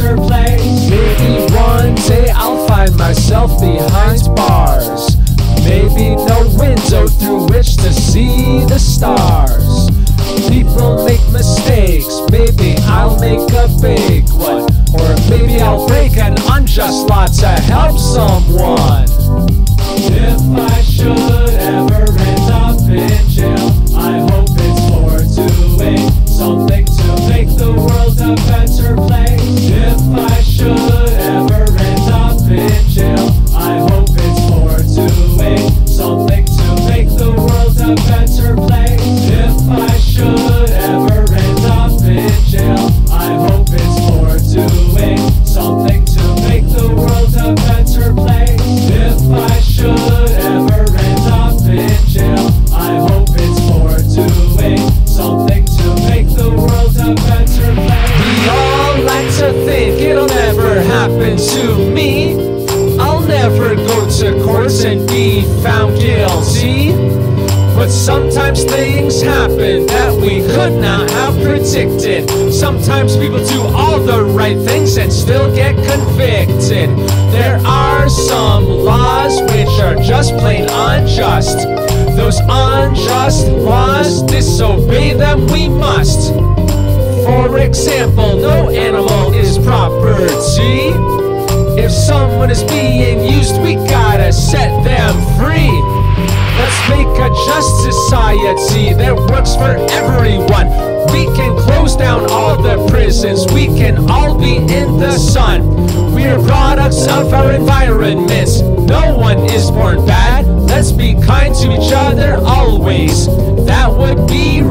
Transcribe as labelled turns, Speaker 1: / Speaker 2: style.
Speaker 1: Maybe one day I'll find myself behind bars. Maybe no window through which to see the stars. People make mistakes, maybe better place. If I should ever end up in jail, I hope it's for doing something to make the world a better place. If I should ever end up in jail, I hope it's for doing something to make the world a better place. We all like to think it'll never happen to me. I'll never go to court and be found guilty. But sometimes things happen that we could not have predicted. Sometimes people do all the right things and still get convicted. There are some laws which are just plain unjust. Those unjust laws, disobey them we must. For example, no animal is property. If someone is being used, we that works for everyone. We can close down all the prisons, we can all be in the sun. We're products of our environment. No one is born bad. Let's be kind to each other always. That would be.